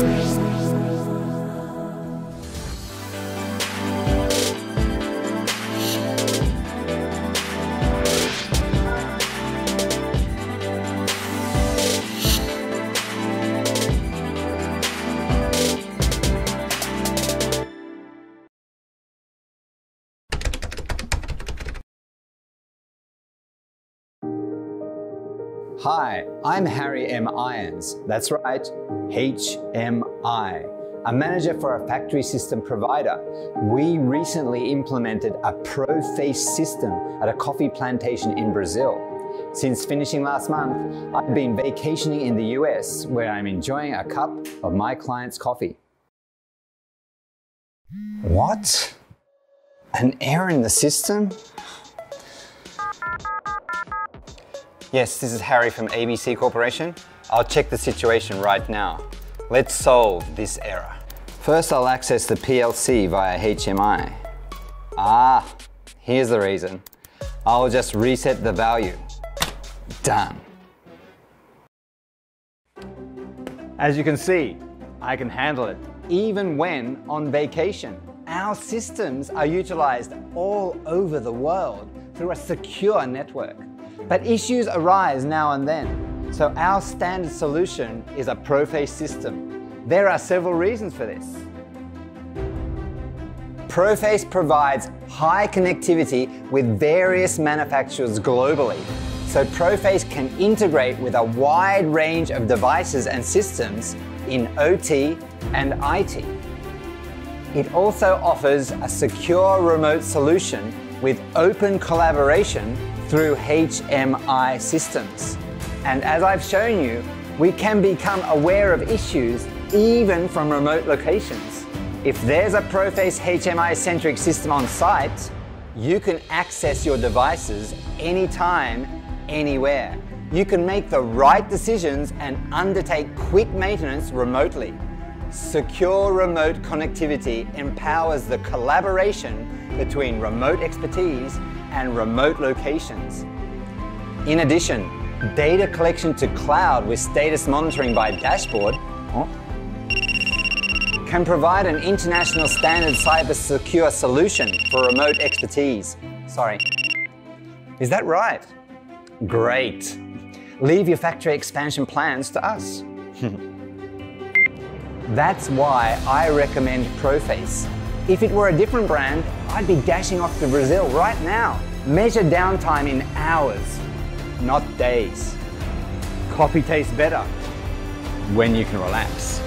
Peace. Hi, I'm Harry M. Irons. That's right, HMI, a manager for a factory system provider. We recently implemented a ProFace system at a coffee plantation in Brazil. Since finishing last month, I've been vacationing in the US where I'm enjoying a cup of my client's coffee. What? An error in the system? Yes, this is Harry from ABC Corporation. I'll check the situation right now. Let's solve this error. First, I'll access the PLC via HMI. Ah, here's the reason. I'll just reset the value. Done. As you can see, I can handle it, even when on vacation. Our systems are utilized all over the world through a secure network. But issues arise now and then. So our standard solution is a ProFace system. There are several reasons for this. ProFace provides high connectivity with various manufacturers globally. So ProFace can integrate with a wide range of devices and systems in OT and IT. It also offers a secure remote solution with open collaboration through HMI systems. And as I've shown you, we can become aware of issues even from remote locations. If there's a ProFace HMI-centric system on site, you can access your devices anytime, anywhere. You can make the right decisions and undertake quick maintenance remotely. Secure remote connectivity empowers the collaboration between remote expertise and remote locations. In addition, data collection to cloud with status monitoring by dashboard can provide an international standard cyber secure solution for remote expertise. Sorry. Is that right? Great. Leave your factory expansion plans to us. That's why I recommend ProFace. If it were a different brand, I'd be dashing off to Brazil right now. Measure downtime in hours, not days. Coffee tastes better when you can relax.